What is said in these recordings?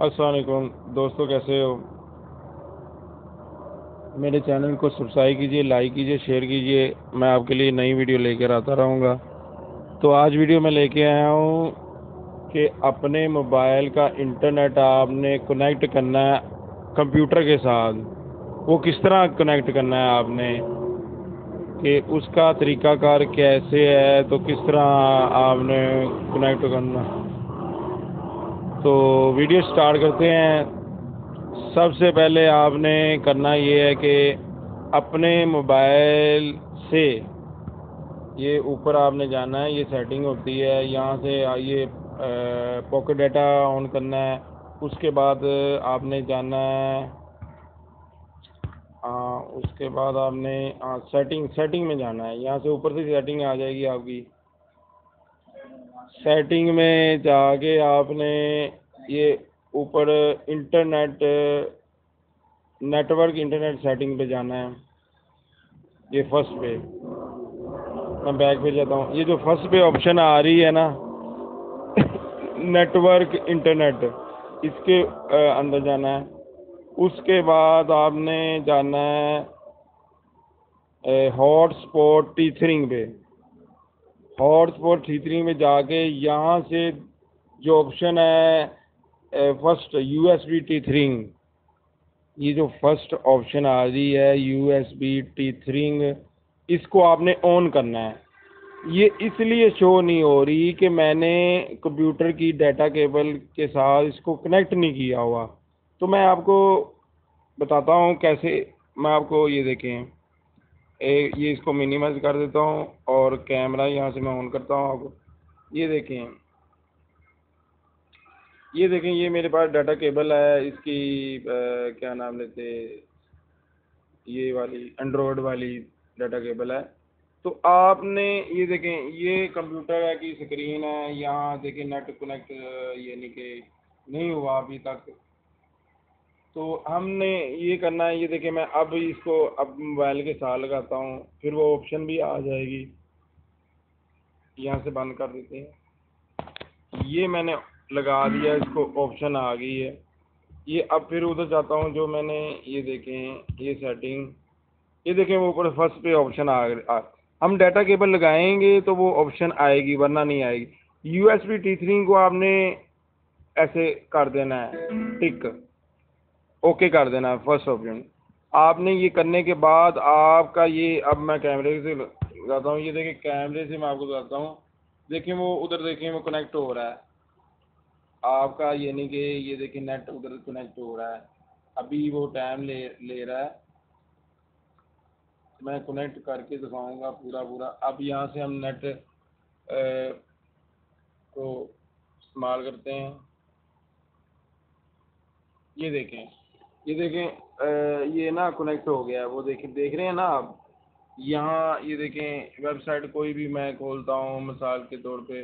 असलकुम दोस्तों, कैसे हो? मेरे चैनल को सब्सक्राइब कीजिए, लाइक कीजिए, शेयर कीजिए। मैं आपके लिए नई वीडियो लेकर आता रहूँगा। तो आज वीडियो में लेके आया हूँ कि अपने मोबाइल का इंटरनेट आपने कनेक्ट करना है कंप्यूटर के साथ। वो किस तरह कनेक्ट करना है आपने? कि उसका तरीक़ाकार कैसे है? तो किस तरह आपने कनेक्ट करना तो वीडियो स्टार्ट करते हैं। सबसे पहले आपने करना ये है कि अपने मोबाइल से ये ऊपर आपने जाना है ये सेटिंग होती है यहाँ से ये पॉकेट डाटा ऑन करना है। उसके बाद आपने जाना है आ, उसके बाद आपने आ, सेटिंग सेटिंग में जाना है। यहाँ से ऊपर से सेटिंग आ जाएगी आपकी। सेटिंग में जाके आपने ये ऊपर इंटरनेट नेटवर्क इंटरनेट सेटिंग पे जाना है। ये फ़र्स्ट पे। मैं बैक पे जाता हूँ। ये जो फ़र्स्ट पे ऑप्शन आ रही है ना नेटवर्क इंटरनेट इसके अंदर जाना है। उसके बाद आपने जाना है हॉट स्पॉट टीथरिंग पे हॉटस्पॉट थ्री में जाके यहाँ से जो ऑप्शन है first U S B T tethering ये जो फ़र्स्ट ऑप्शन आ रही है U S B T tethering इसको आपने ऑन करना है। ये इसलिए शो नहीं हो रही कि मैंने कंप्यूटर की डाटा केबल के साथ इसको कनेक्ट नहीं किया हुआ। तो मैं आपको बताता हूँ कैसे मैं आपको ये देखें। ए, ये इसको मिनिमाइज कर देता हूँ और कैमरा यहाँ से मैं ऑन करता हूँ। आपको ये देखें। ये देखें ये मेरे पास डाटा केबल है इसकी आ, क्या नाम लेते ये वाली एंड्रॉयड वाली डाटा केबल है। तो आपने ये देखें ये कंप्यूटर है कि स्क्रीन है यहाँ देखें नेट कनेक्ट यानी कि नहीं हुआ अभी तक। तो हमने ये करना है ये देखिए मैं अब इसको अब मोबाइल के साथ लगाता हूँ फिर वो ऑप्शन भी आ जाएगी। यहाँ से बंद कर देते हैं। ये मैंने लगा दिया इसको ऑप्शन आ गई है। ये अब फिर उधर जाता हूँ जो मैंने ये देखें ये सेटिंग ये देखें वो ऊपर फ़र्स्ट पे ऑप्शन आ, आ हम डाटा केबल लगाएँगे तो वो ऑप्शन आएगी वरना नहीं आएगी। यू एस टी थ्री को आपने ऐसे कर देना है टिक ओके कर देना फ़र्स्ट ऑप्शन आपने ये करने के बाद आपका ये, अब मैं कैमरे से लगाता हूँ, ये देखिए कैमरे से मैं आपको बताता हूँ। देखिए वो, उधर देखिए वो कनेक्ट हो रहा है। आपका ये नहीं कि ये देखिए नेट उधर कनेक्ट हो रहा है। अभी वो टाइम ले ले रहा है। मैं कनेक्ट करके दिखाऊँगा पूरा पूरा। अब यहाँ से हम नेट को इस्तेमाल करते हैं। ये देखें। ये देखें ये ना कनेक्ट हो गया है। वो देखें, देख रहे हैं ना आप? यहाँ ये देखें वेबसाइट कोई भी मैं खोलता हूँ मिसाल के तौर पे,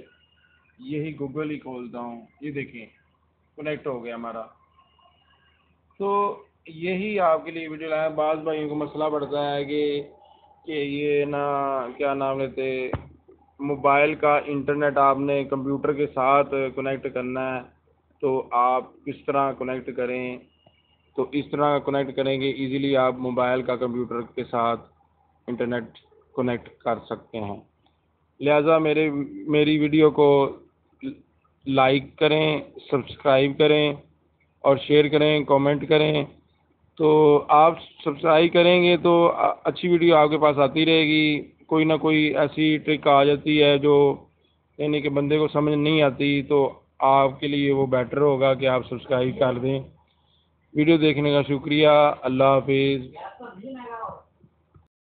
यही गूगल ही खोलता हूँ। ये देखें कनेक्ट हो गया हमारा। तो यही आपके लिए वीडियो लाया। बाज़ भाइयों को मसला पड़ता है कि कि ये ना, क्या नाम लेते मोबाइल का इंटरनेट आपने कंप्यूटर के साथ कनेक्ट करना है तो आप किस तरह कनेक्ट करें? तो इस तरह कनेक्ट करेंगे इजीली आप मोबाइल का कंप्यूटर के साथ इंटरनेट कनेक्ट कर सकते हैं। लिहाजा मेरे, मेरी वीडियो को लाइक करें सब्सक्राइब करें और शेयर करें कमेंट करें। तो आप सब्सक्राइब करेंगे तो अच्छी वीडियो आपके पास आती रहेगी। कोई ना कोई ऐसी ट्रिक आ जाती है जो यानी कि बंदे को समझ नहीं आती तो आपके लिए वो बेटर होगा कि आप सब्सक्राइब कर दें। वीडियो देखने का शुक्रिया अल्लाह हाफिज़।